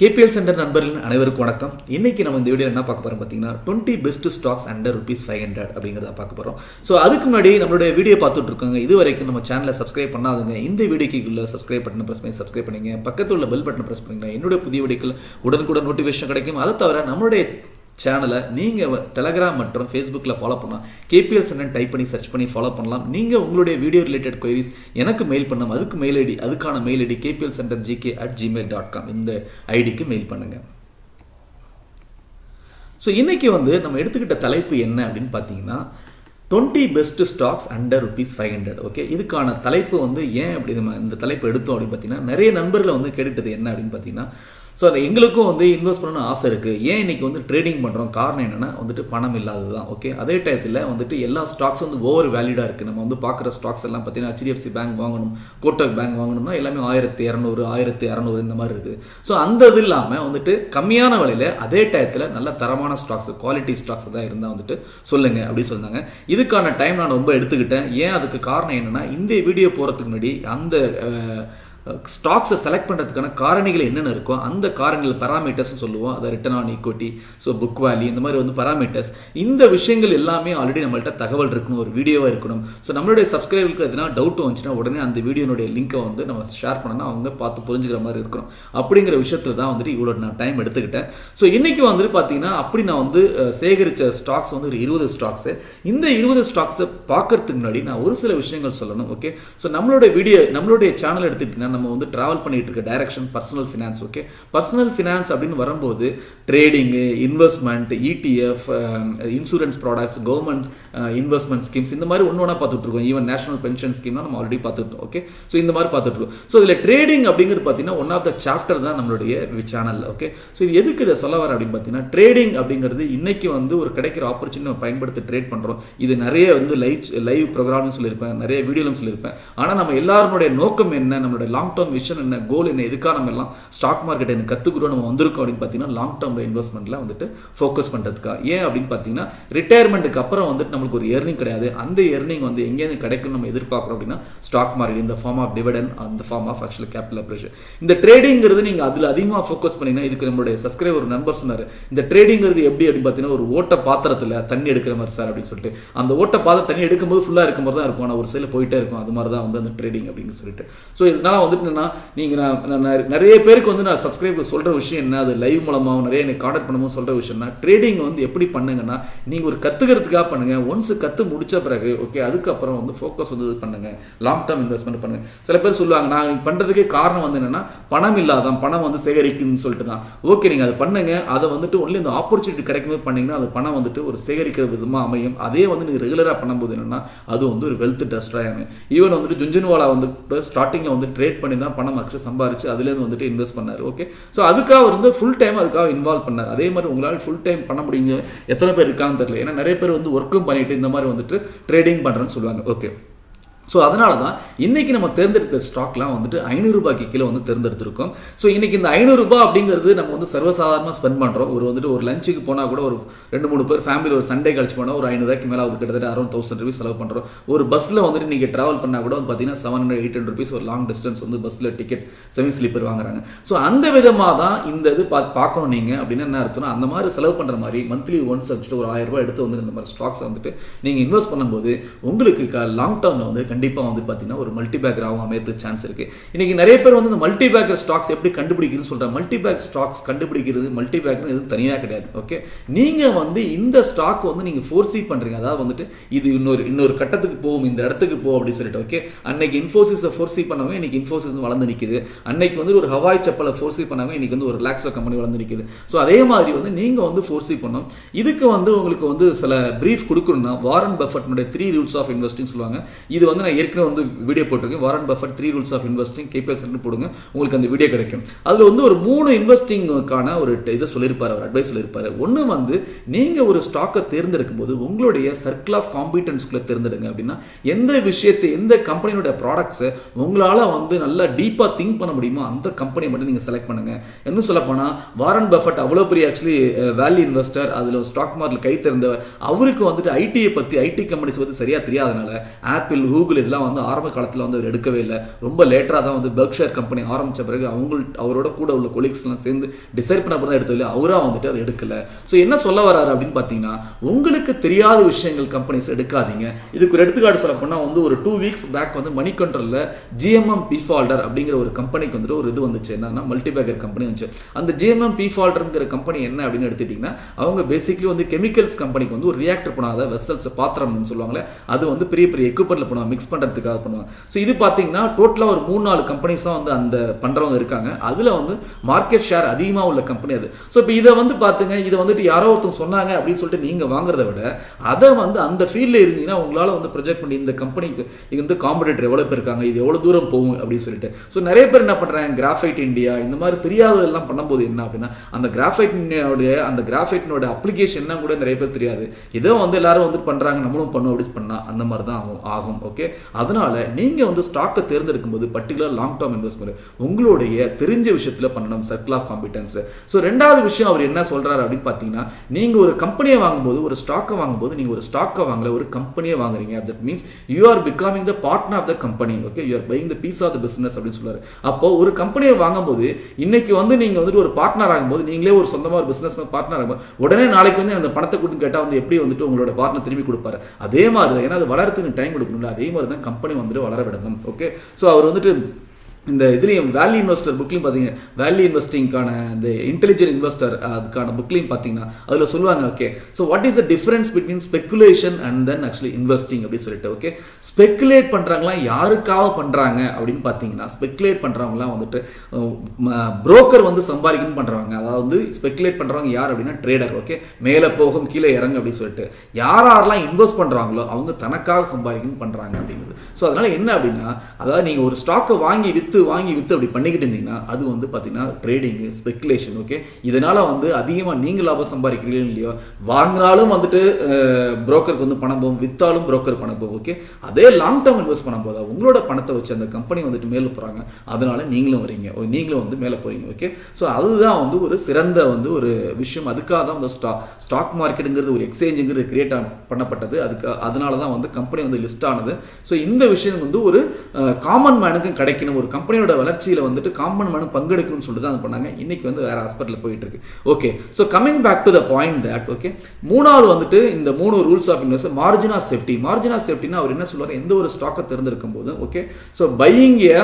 KPL centre நண்பர்கள் அனைவருக்கும் வணக்கம். இன்னைக்கு நம்ம இந்த வீடியோ என்ன பார்க்க போறோம் பார்த்தீங்கன்னா twenty best stocks under rupees five hundred அப்படிங்கிறத பார்க்க போறோம். ஸோ அதுக்கு முன்னாடி நம்மளுடைய வீடியோ பார்த்துட்டு இருக்காங்க. இது வரைக்கும் நம்ம சேனலை சப்ஸ்கிரைப் பண்ணாதுங்க இந்த வீடியோக்குள்ள சப்ஸ்கிரைப் பட்டன் ப்ரெஸ் பண்ணி சப்ஸ்கிரைப் பண்ணிங்க. பக்கத்தில் உள்ள பெல் பட்டன் ப்ரெஸ் பண்ணுங்க. என்னுடைய புதிய வீடியோக்கள் உடனுக்குடன் நோட்டிஃபிகேஷன் கிடைக்கும். அதை தவிர நம்மளுடைய சேனலை நீங்கள் டெலகிராம் மற்றும் ஃபேஸ்புக்கில் ஃபாலோ பண்ணலாம் கேபிஎல் சென்டன் டைப் பண்ணி சர்ச் பண்ணி ஃபாலோ பண்ணலாம். நீங்கள் உங்களுடைய வீடியோ ரிலேட்டட் கொயரிஸ் எனக்கு மெயில் பண்ணலாம். அதுக்கு மெயில் ஐடி அதுக்கான mail ID KPL centre GK at gmail dot com இந்த ஐடிக்கு மெயில் பண்ணுங்கள் ஸோ இன்றைக்கி வந்து நம்ம எடுத்துக்கிட்ட தலைப்பு என்ன அப்படின்னு பார்த்தீங்கன்னா twenty best stocks under rupees five hundred okay இதுக்கான தலைப்பு வந்து ஏன் அப்படி நம்ம இந்த தலைப்பு எடுத்தோம் அப்படின்னு பார்த்தீங்கன்னா நிறைய நண்பர்களை வந்து கேட்டுட்டது என்ன அப்படின்னு பார்த்தீங்கன்னா ஸோ எங்களுக்கும் வந்து இன்வெஸ்ட் பண்ணணும்னு ஆசை இருக்குது ஏன் இன்றைக்கி வந்து ட்ரேடிங் பண்ணுறோம் காரணம் என்னென்னா வந்துட்டு பணம் இல்லாதது தான் ஓகே அதே டயத்தில் வந்துட்டு எல்லா ஸ்டாக்ஸும் வந்து ஓவர் வேல்யூடாக இருக்குது நம்ம வந்து பார்க்குற ஸ்டாக்ஸ் எல்லாம் பார்த்தீங்கன்னா ஹெச்டிஎஃப்சி பேங்க் வாங்கணும் கோட்டக் பேங்க் வாங்கணும்னா எல்லாமே ஆயிரத்தி இரநூறு ஆயிரத்தி இரநூறு இந்த மாதிரி இருக்குது ஸோ அந்த இது இல்லாமல் வந்துட்டு கம்மியான விலையில் அதே டயத்தில் நல்ல தரமான ஸ்டாக்ஸ் குவாலிட்டி ஸ்டாக்ஸ் தான் இருந்தால் வந்துட்டு சொல்லுங்கள் அப்படின்னு சொன்னாங்க. இதுக்கான டைம் நான் ரொம்ப எடுத்துக்கிட்டேன். ஏன் அதுக்கு காரணம் என்னென்னா இந்த வீடியோ போகிறதுக்கு முன்னாடி அந்த ஸ்டாக்ஸை செலக்ட் பண்ணுறதுக்கான காரணிகள் என்னென்ன இருக்கோ அந்த காரணிகள் பராமீட்டர்ஸ் சொல்லுவோம். அதை return on equity so book value இந்த மாதிரி வந்து பராமீட்டர்ஸ் இந்த விஷயங்கள் எல்லாமே ஆல்ரெடி நம்மள்கிட்ட தகவல் இருக்கணும் ஒரு வீடியோவாக இருக்கணும். ஸோ நம்மளுடைய சப்ஸ்கிரைபருக்கு எதுனா டவுட் வந்துச்சுன்னா உடனே அந்த வீடியோனுடைய லிங்கை வந்து நம்ம ஷேர் பண்ணனா அவங்க பார்த்து புரிஞ்சுக்கிற மாதிரி இருக்கணும். அப்படிங்கிற விஷயத்தில் தான் வந்துட்டு இவ்வளோ நான் டைம் எடுத்துக்கிட்டேன். ஸோ இன்றைக்கி வந்துட்டு பார்த்தீங்கன்னா அப்படி நான் வந்து சேகரித்த ஸ்டாக்ஸ் வந்து ஒரு இருபது ஸ்டாக்ஸு இந்த இருபது ஸ்டாக்ஸை பார்க்கறதுக்கு முன்னாடி நான் ஒரு சில விஷயங்கள் சொல்லணும் ஓகே ஸோ நம்மளுடைய வீடியோ நம்மளுடைய சேனல் எடுத்துக்கிட்டிங்கன்னா நம்ம வந்து ட்ராவல் பண்ணிட்டு இருக்க direction personal finance okay personal finance அப்படின்னு வரும்போது trading investment ETF insurance products government investment schemes இந்த மாதிரி ஒன்று ஒன்றா பார்த்துட்டு இருக்கோம். ஈவன் நேஷனல் பென்ஷன் ஸ்கீம்லாம் நம்ம ஆல்ரெடி பார்த்துட்டு ஓகே ஸோ இந்த மாதிரி பார்த்துட்ருக்கோம் ஸோ இதில் ட்ரேடிங் அப்படிங்கிறது பார்த்தீங்கன்னா ஒன் ஆஃப் த சாப்டர் தான் நம்மளுடைய சேனலில் ஓகே ஸோ இது எதுக்கு இதை சொல்ல வர அப்படின்னு பார்த்தீங்கன்னா ட்ரேடிங் அப்படிங்கிறது இன்னைக்கு வந்து ஒரு கிடைக்கிற ஆப்பர்ச்சுனிட்டி நம்ம பயன்படுத்தி ட்ரேட் பண்ணுறோம் இது நிறைய வந்து லைவ் லைவ் ப்ரோக்ராம்னு சொல்லியிருப்பேன் நிறைய வீடியோலும் சொல்லியிருப்பேன். ஆனால் நம்ம எல்லாருடைய நோக்கம் என்ன? நம்மளுடைய லாங் டேர்ம் விஷன் என்ன கோல் என்ன எதுக்காக நம்ம எல்லாம் ஸ்டாக் மார்க்கெட் என்ன கற்றுக்குறோம் நம்ம வந்திருக்கோம் அப்படின்னு பார்த்தீங்கன்னா லாங் டேர்மில் இன்வெஸ்ட்மெண்ட்டில் வந்துட்டு ஃபோக்கஸ் பண்ணுறதுக்காக ஏன் அப்படின்னு பார்த்தீங்கன்னா ரிட்டையர்மெண்ட்டுக்கு அப்புறம் வந்துட்டு நம்மளுக்கு ஒரு ஏர்னிங் கிடையாது. அந்த ஏர்னிங் வந்து எங்கேருந்து கிடைக்கும் நம்ம எதிர்பார்க்குறோம் அப்படின்னா ஸ்டாக் மார்க்கெட் இந்த ஃபார்ம் ஆஃப் டிவிடன் அந்த form of actual capital appreciation இந்த ட்ரேடிங்கிறது நீங்கள் அதில் அதிகமாக ஃபோக்கஸ் பண்ணிங்கன்னா இதுக்கு நம்மளுடைய சப்ஸ்கிரைபர் ஒரு நண்பர் சொன்னார். இந்த ட்ரேடிங்கிறது எப்படி அப்படின்னு பார்த்தீங்கன்னா ஒரு ஓட்ட பாத்திரத்தில் தண்ணி எடுக்கிற மாதிரி சார் அப்படின்னு சொல்லிட்டு. அந்த ஓட்ட பாத்திரம் தண்ணி எடுக்கும்போது ஃபுல்லாக இருக்கும் மாதிரி தான் இருக்கும். ஆனால் ஒரு சைடில் போயிட்டே இருக்கும். அது மாதிரி தான் வந்து அந்த ட்ரேடிங் அப்படின்னு சொல்லிட்டு. ஸோ இதனால் வந்துட்டு என்னன்னா நீங்கள் நான் நிறைய பேருக்கு வந்து நான் சப்ஸ்கிரைப் சொல்கிற விஷயம் என்ன அது லைவ் மூலமாகவும் நிறைய எனக்கு கான்டாக்ட் பண்ணும்போது சொல்கிற விஷயம்னா ட்ரேடிங் வந்து எப்படி பண்ணுங்கன்னா நீங்கள் ஒரு கற்றுக்கிறதுக்காக பண்ணுங்கள் ஒன்ஸ் கற்று முடித்த பிறகு ஓகே அதுக்கப்புறம் வந்து ஃபோக்கஸ் வந்து இது பண்ணுங்கள் லாங் டேர்ம் இன்வெஸ்ட்மெண்ட் பண்ணுங்கள் சில பேர் சொல்லுவாங்க நான் பண்ணுறதுக்கே காரணம் வந்து என்னென்னா பணம் இல்லாதான் பணம் வந்து சேகரிக்கணும்னு சொல்லிட்டு தான். ஓகே நீங்கள் அதை பண்ணுங்கள் அதை வந்துட்டு ஒன்லி இந்த ஆப்பர்ச்சுனிட்டி கிடைக்கும்போது பண்ணிங்கன்னா அது பணம் வந்துட்டு ஒரு சேகரிக்கிற விதமாக அமையும். அதே வந்து நீங்கள் ரெகுலராக பண்ணும்போது என்னென்னா அது வந்து ஒரு வெல்த் ட்ரஸ்டாக அமையும் ஈவன் வந்துட்டு ஜுன்ஜுன்வாலா வந்து ஸ்டார்டிங்கில் வந்து ட்ரேட் பண்ணி தான் பணம் ஆக்சுவலாக சம்பாரிச்சு அதுலேருந்து வந்துட்டு இன்வெஸ்ட் பண்ணார் ஓகே ஸோ அதுக்காக வந்து ஃபுல் டைம் அதுக்காக இன்வால்வ் பண்ணார். அதே மாதிரி உங்களால் ஃபுல் டைம் பண்ண முடிஞ்ச எத்தனை பேர் இருக்கான்னு தெரியல. ஏன்னா நிறைய பேர் வந்து ஒர்க்கும் பண்ணிட்டு இந்த மாதிரி வந்துட்டு ட்ரேடிங் பண்ணுறேன்னு சொல்லுவாங்க ஓகே ஸோ அதனால தான் இன்றைக்கி நம்ம தேர்ந்தெடுக்கிற ஸ்டாக்லாம் வந்துட்டு ஐநூறுரூபாய்க்கு கீழே வந்து தேர்ந்தெடுத்திருக்கோம். ஸோ இன்றைக்கி இந்த ஐநூறுரூபா அப்படிங்கிறது நம்ம வந்து சர்வசாதாரணமாக ஸ்பெண்ட் பண்ணுறோம் ஒரு வந்துட்டு ஒரு லஞ்சுக்கு போனால் கூட ஒரு ரெண்டு மூணு பேர் ஃபேமிலி ஒரு சண்டே கழிச்சு போனால் ஒரு ஐநூறுரூவாய்க்கு மேலே வந்து கிட்டத்தட்ட அரௌண்ட் தௌசண்ட் ருபீஸ் செலவு பண்ணுறோம் ஒரு பஸ்ஸில் வந்துட்டு நீங்கள் ட்ராவல் பண்ணால் கூட வந்து பார்த்தீங்கன்னா seven hundred eight hundred rupees ஒரு லாங் டிஸ்டன்ஸ் வந்து பஸ்ஸில் டிக்கெட் செமி ஸ்லீப்பர் வாங்குறாங்க. ஸோ அந்த விதமாக தான் இந்த இது பா பார்க்கணும் நீங்கள் அப்படின்னு என்ன அர்த்தம்னா அந்த மாதிரி செலவு பண்ணுற மாதிரி மந்த்லி ஒன்ஸ் வச்சுட்டு ஒரு ஆயிரம் ரூபாய் எடுத்து வந்து இந்த மாதிரி ஸ்டாக்ஸ் வந்துட்டு நீங்கள் இன்வெஸ்ட் பண்ணும்போது உங்களுக்கு லாங் டேர்மில் வந்து கண்டிப்பாக வந்து பார்த்தீங்கன்னா ஒரு மல்டி பேக்கராகவும் அமையறதுக்கு சான்ஸ் இருக்குது இன்னைக்கு நிறைய பேர் வந்து இந்த மல்டி பேக்கர் ஸ்டாக்ஸ் எப்படி கண்டுபிடிக்கிறதுன்னு சொல்கிறாங்க மல்டி பேக் ஸ்டாக்ஸ் கண்டுபிடிக்கிறது மல்டி பேக்கர் எதுவும் தனியாக கிடையாது ஓகே நீங்கள் வந்து இந்த ஸ்டாக் வந்து நீங்கள் ஃபோர்ஸி பண்ணுறீங்க அதாவது வந்துட்டு இது இன்னொரு இன்னொரு கட்டத்துக்கு போகும் இந்த இடத்துக்கு போ அப்படின்னு சொல்லிட்டு ஓகே அன்னைக்கு இன்ஃபோசிஸை ஃபோர்ஸி பண்ணவங்க இன்னைக்கு இன்ஃபோசிஸ் வளர்ந்து நிற்குது அன்னைக்கு வந்து ஒரு ஹவாய் செப்பலை ஃபோர்ஸி பண்ணவங்க இன்னைக்கு வந்து ஒரு ரிலாக்ஸோ கம்பெனி வளர்ந்து நிற்குது ஸோ அதே மாதிரி வந்து நீங்கள் வந்து ஃபோர்ஸி பண்ணோம் இதுக்கு வந்து உங்களுக்கு வந்து சில ப்ரீஃப் கொடுக்கணும்னா வாரன் பஃபட்னுடைய த்ரீ ரூல்ஸ் ஆஃப் இன்வெஸ்டிங் சொல்லுவாங்க. இது வந்து நான் ஏற்கனவே வந்து வீடியோ போட்டிருக்கேன் Warren Buffett three rules of investing KPL போடுங்க. உங்களுக்கு அந்த வீடியோ கிடைக்கும். அதில் வந்து ஒரு மூணு இன்வெஸ்டிங்கான ஒரு இதை சொல்லியிருப்பார் அவர் அட்வைஸ் சொல்லியிருப்பார். ஒன்று வந்து நீங்கள் ஒரு ஸ்டாக்கை தேர்ந்தெடுக்கும் போது உங்களுடைய சர்க்கிள் ஆஃப் காம்பிடன்ஸ்குள்ளே தேர்ந்தெடுங்க அப்படின்னா எந்த விஷயத்தை எந்த கம்பெனியோட ப்ராடக்ட்ஸை உங்களால் வந்து நல்லா டீப்பாக திங்க் பண்ண முடியுமோ அந்த கம்பெனியை மட்டும் நீங்கள் செலக்ட் பண்ணுங்க. என்ன சொல்லப்போனால் வாரன் பஃபட் அவ்வளோ பெரிய ஆக்சுவலி வேல்யூ இன்வெஸ்டர் அதில் ஸ்டாக் மார்க்கெட்டில் கை திறந்தவர் அவருக்கு வந்துட்டு ஐடியை பற்றி ஐடி கம்பெனிஸ் பற்றி சரியாக தெரியாதனால ஆப்பிள் கூகுள் இதெல்லாம் வந்து ஆரம்ப காலத்தில் வந்து அவர் எடுக்கவே இல்லை. ரொம்ப லேட்டராக தான் வந்து பெர்க்ஷயர் கம்பெனி ஆரம்பித்த பிறகு அவங்க அவரோட கூட உள்ள கொலீக்ஸ்லாம் சேர்ந்து டிசைட் பண்ண தான் எடுத்ததில்லை அவராக வந்துட்டு அதை எடுக்கல. ஸோ என்ன சொல்ல வராரு அப்படின்னு பார்த்தீங்கன்னா உங்களுக்கு தெரியாத விஷயங்கள் கம்பெனிஸ் எடுக்காதீங்க. இதுக்கு ஒரு எடுத்துக்காட்டு சொல்ல போனால் வந்து ஒரு டூ வீக்ஸ் பேக் வந்து மணி கண்ட்ரோலில் ஜிஎம்எம் பிஃபால்டர் அப்படிங்கிற ஒரு கம்பெனிக்கு வந்துட்டு ஒரு இது வந்துச்சு. என்னன்னா மல்டிபேக்கர் கம்பெனி வந்துச்சு. அந்த ஜிஎம்எம் பிஃபால்டருங்கிற கம்பெனி என்ன அப்படின்னு எடுத்துட்டிங்கன்னா அவங்க பேசிக்லி வந்து கெமிக்கல்ஸ் கம்பெனிக்கு வந்து ஒரு ரியாக்டர் பண்ணாத வெசல்ஸ் பாத்திரம்னு சொல்லுவாங்களே அது வந்து பெரிய பெரிய எக்யூப்மெண்ட்டில் பண்ணுவாங்க மிக்ஸ் பண்ணுறதுக்காக பண்ணுவாங்க. ஸோ இது பார்த்தீங்கன்னா டோட்டலாக ஒரு மூணு நாலு கம்பெனிஸ் தான் வந்து அந்த பண்ணுறவங்க இருக்காங்க. அதில் வந்து மார்க்கெட் ஷேர் அதிகமாக உள்ள கம்பெனி அது. ஸோ இப்போ இதை வந்து பார்த்துங்க இதை வந்துட்டு யாரோ ஒருத்தர் சொன்னாங்க அப்படின்னு சொல்லிட்டு நீங்கள் வாங்குறத விட அதை வந்து அந்த ஃபீல்டில் இருந்தீங்கன்னா உங்களால் வந்து ப்ரொஜெக்ட் பண்ணி இந்த கம்பெனிக்கு இது வந்து காம்படிட்டர் எவ்வளோ பேர் இருக்காங்க இது எவ்வளோ தூரம் போகும் அப்படின்னு சொல்லிட்டு. ஸோ நிறைய பேர் என்ன பண்ணுறாங்க கிராஃபைட் இந்தியா இந்த மாதிரி தெரியாததெல்லாம் பண்ணும்போது என்ன அப்படின்னா அந்த கிராஃபைட்னுடைய அந்த கிராஃபைட்னோட அப்ளிகேஷன் கூட நிறைய பேர் தெரியாது. ஏதோ வந்து எல்லாரும் வந்து பண்ணுறாங்க நம்மளும் பண்ணும் அப்படின்னு பண்ணால் அந்த மாதிரி தான் ஆகும் ஆகும் ஓகே அதனால நீங்கள் வந்து ஸ்டாக்கை தேர்ந்தெடுக்கும் போது பர்டிகுலர் லாங் டேர்ம் இன்வெஸ்ட்மெண்ட் உங்களுடைய தெரிஞ்ச விஷயத்தில் பண்ணணும் சர்க்கிள் ஆஃப் காம்பிடன்ஸ் ஸோ ரெண்டாவது விஷயம் அவர் என்ன சொல்கிறாரு அப்படின்னு பார்த்தீங்கன்னா நீங்கள் ஒரு கம்பெனியை வாங்கும்போது ஒரு ஸ்டாக்கை வாங்கும்போது நீங்கள் ஒரு ஸ்டாக்கை வாங்கல ஒரு கம்பெனியை வாங்குறீங்க. That means you are becoming the partner of the company okay you are buying the piece of the business அப்படின்னு சொல்றாரு. அப்போ ஒரு கம்பெனியை வாங்கும்போது இன்னைக்கு வந்து நீங்கள் வந்துட்டு ஒரு பார்ட்னர் ஆகும்போது நீங்களே ஒரு சொந்தமாக ஒரு பிஸ்னஸ் பார்ட்னர் ஆகும்போது உடனே நாளைக்கு வந்து அந்த பணத்தை கொடுத்து கேட்டால் வந்து எப்படி வந்துட்டு உங்களோட பார்ட்னர் திரும்பி கொடுப்பாரு? அதே மாதிரி ஏன்னா அது வளர்றதுக்கு டைம் கொடுக்கணும்ல. அதே மாதிரி தான் கம்பெனி வந்துட்டு வளர விடணும் ஓகே ஸோ அவர் வந்துட்டு இந்த இதுலேயும் வேல்யூ இன்வெஸ்டர் புக்லையும் பார்த்தீங்கன்னா வேல்யூ இன்வெஸ்டிங்கான இந்த இன்டெலிஜென்ட் இன்வெஸ்டர் அதுக்கான புக்லையும் பார்த்தீங்கன்னா அதில் சொல்லுவாங்க okay so what is the difference between speculation and then actually investing அப்படின்னு சொல்லிட்டு ஓகே ஸ்பெகுலேட் பண்ணுறாங்களா யாருக்காக பண்ணுறாங்க அப்படின்னு பார்த்தீங்கன்னா ஸ்பெகுலேட் பண்ணுறவங்களாம் வந்துட்டு புரோக்கர் வந்து சம்பாதிக்கணும்னு பண்ணுறாங்க அதாவது வந்து ஸ்பெகுலேட் பண்ணுறவங்க யார் அப்படின்னா ட்ரேடர் ஓகே மேலே போகும் கீழே இறங்க அப்படின்னு சொல்லிட்டு யார் யாரெல்லாம் இன்வெஸ்ட் பண்ணுறாங்களோ அவங்க தனக்காக சம்பாதிக்கணும் பண்ணுறாங்க அப்படிங்கிறது. ஸோ அதனால் என்ன அப்படின்னா அதாவது நீங்கள் ஒரு ஸ்டாக்கை வாங்கி விற்று வாங்கி விற்று அப்படி பண்ணிக்கிட்டு இருந்தீங்கன்னா அது வந்து பார்த்தீங்கன்னா ட்ரேடிங்கு ஸ்பெகுலேஷன் ஓகே இதனால் வந்து அதிகமாக நீங்கள் லாபம் சம்பாதிக்கிறீங்களோ இல்லையோ வாங்கினாலும் வந்துட்டு புரோக்கருக்கு வந்து பணம் போகும் விற்றாலும் புரோக்கர் பணம் போகும் ஓகே அதே லாங் டேர்ம் இன்வெஸ்ட் பண்ண போதா உங்களோட பணத்தை வச்சு அந்த கம்பெனி வந்துட்டு மேலே போகிறாங்க அதனால நீங்களும் வரீங்க. நீங்களும் வந்து மேலே போகிறீங்க ஓகே ஸோ அதுதான் வந்து ஒரு சிறந்த வந்து ஒரு விஷயம். அதுக்காக தான் வந்து ஸ்டா ஸ்டாக் மார்க்கெட்டுங்கிறது ஒரு எக்ஸ்சேஞ்சுங்கிறது கிரியேட் பண்ணப்பட்டது. அதுக்கு அதனால தான் வந்து கம்பெனி வந்து லிஸ்ட் ஆனது. ஸோ இந்த விஷயம் வந்து ஒரு காமன் மேனுக்கும் கிடைக்கணும் ஒரு கம்பெனியோட வளர்ச்சியில் வந்துட்டு காமன் மேனும் பங்கெடுக்கணும்னு சொல்லிட்டு தான் அது பண்ணாங்க. இன்னைக்கு வந்து வேறு ஹாஸ்பிட்டலில் போயிட்டு இருக்கு okay so coming back to the point that okay மூணாவது வந்துட்டு இந்த மூணு rules of invest margin of safety margin of சேஃப்டினா அவர் என்ன சொல்லுவார்? எந்த ஒரு ஸ்டாக்கை திறந்திருக்கும் போது okay so buying a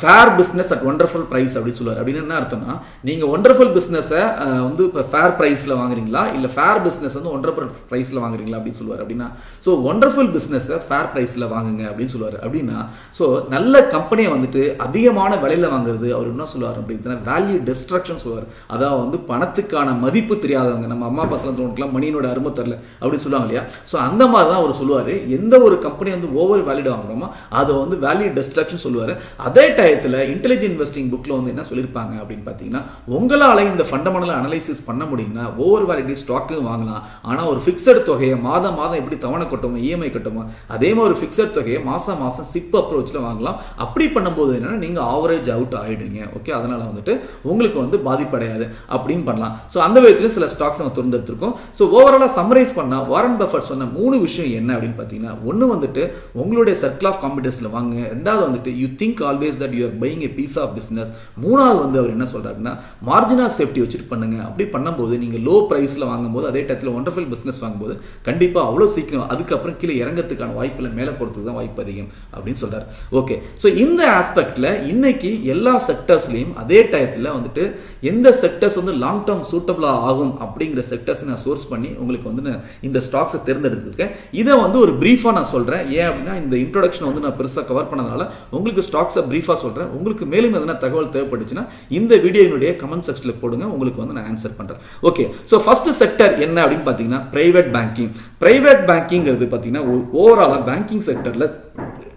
fair business at wonderful price அப்படின்னு சொல்லுவார். அப்படின்னு என்ன அர்த்தம்னா நீங்கள் ஒண்டர்ஃபுல் பிஸ்னஸை வந்து இப்போ ஃபேர் ப்ரைஸில் வாங்குறீங்களா? இல்லை ஃபேர் பிஸ்னஸ் வந்து ஒண்டர்ஃபுல் ப்ரைஸில் வாங்குறீங்களா? அப்படின்னு சொல்லுவார். அப்படின்னா ஸோ ஒண்டர்ஃபுல் பிஸ்னஸை ஃபேர் ப்ரைஸில் வாங்குங்க அப்படின்னு சொல்லுவார். அப்படின்னா ஸோ நல்ல கம்பெனியை வந்துட்டு அதிகமான விலையில் வாங்குறது அவர் என்ன சொல்லுவார் அப்படின்னா வேல்யூ டிஸ்ட்ரக்ஷன் சொல்லுவார். அதாவது வந்து பணத்துக்கான மதிப்பு தெரியாதவங்க. நம்ம அம்மா பசங்க தோணுக்கலாம் மணியினோட அருமை தரல அப்படின்னு சொல்லுவாங்க இல்லையா? ஸோ அந்த மாதிரி தான் அவர் சொல்லுவார். எந்த ஒரு கம்பெனி வந்து ஓவர் வேல்யூட் வாங்குறோமோ அதை வந்து வேல்யூ டிஸ்ட்ரக்ஷன் சொல்லுவார். அதே டயத்தில் இன்டெலிஜென்ட் இன்வெஸ்டிங் புக்கில் வந்து என்ன சொல்லியிருப்பாங்க அப்படின்னு பார்த்தீங்கன்னா உங்களால் இந்த ஃபண்டமெண்டல் அனலைசிஸ் பண்ண முடியும்னா ஓவர் வேலிட்டி ஸ்டாக்கும் வாங்கலாம். ஆனால் ஒரு ஃபிக்ஸட் தொகையை மாதம் மாதம் எப்படி தவணை கட்டுமோ இஎம்ஐ கட்டுமோ அதே மாதிரி ஒரு ஃபிக்ஸட் தொகையை மாதம் மாதம் சிப் அப்ரோச்சில் வாங்கலாம். அப்படி பண்ணும்போது என்னென்னா நீங்கள் ஆவரேஜ் அவுட் ஆகிடுங்க ஓகே அதனால் வந்துட்டு உங்களுக்கு வந்து பாதிப்படையாது. அப்படின்னு பண்ணலாம். ஸோ அந்த விதத்தில் சில ஸ்டாக்ஸ் நம்ம திறந்துருக்கோம் ஸோ ஓவராலாக சம்மரைஸ் பண்ணால் வாரன் பஃபட் சொன்ன மூணு விஷயம் என்ன அப்படின்னு பார்த்தீங்கன்னா ஒன்று வந்துட்டு உங்களுடைய சர்க்கிள் ஆஃப் காம்பிடன்ஸில் வாங்க ரெண்டாவது வந்துட்டு you think think always that you are buying a piece of business மூணாவது வந்து அவர் என்ன சொல்கிறாருன்னா மார்ஜின் ஆஃப் சேஃப்டி வச்சுட்டு பண்ணுங்க. அப்படி பண்ணும்போது நீங்கள் லோ ப்ரைஸில் வாங்கும்போது அதே டயத்தில் ஒண்டர்ஃபுல் பிஸ்னஸ் வாங்கும்போது கண்டிப்பாக அவ்வளோ சீக்கிரம் அதுக்கப்புறம் கீழே இறங்கத்துக்கான வாய்ப்பில் மேலே போகிறதுக்கு தான் வாய்ப்பு அதிகம் அப்படின்னு சொல்கிறார் ஓகே ஸோ இந்த ஆஸ்பெக்டில் இன்னைக்கு எல்லா செக்டர்ஸ்லையும் அதே டயத்தில் வந்துட்டு எந்த செக்டர்ஸ் வந்து லாங் டேர்ம் சூட்டபிளாக ஆகும் அப்படிங்கிற செக்டர்ஸ் நான் சோர்ஸ் பண்ணி உங்களுக்கு வந்து நான் இந்த ஸ்டாக்ஸை தேர்ந்தெடுத்துருக்கேன். இதை வந்து ஒரு ப்ரீஃபாக நான் சொல்கிறேன் ஏன் அப்படின்னா இந்த இன்ட்ரொடக்ஷன் வந்து நான் பெருசாக கவர் பண்ணதுனால உங்களுக்கு ஸ்டாக் ஸ்டாக்ஸை ப்ரீஃபாக சொல்கிறேன் உங்களுக்கு மேலும் எதனா தகவல் தேவைப்பட்டுச்சுன்னா இந்த வீடியோனுடைய கமெண்ட் செக்ஷனில் போடுங்க. உங்களுக்கு வந்து நான் ஆன்சர் பண்ணுறேன் ஓகே ஸோ ஃபர்ஸ்ட் செக்டர் என்ன அப்படின்னு பார்த்தீங்கன்னா பிரைவேட் பேங்கிங் பிரைவேட் பேங்கிங்கிறது பார்த்தீங்கன்னா ஓவராலாக பேங்கிங் செக்டரில்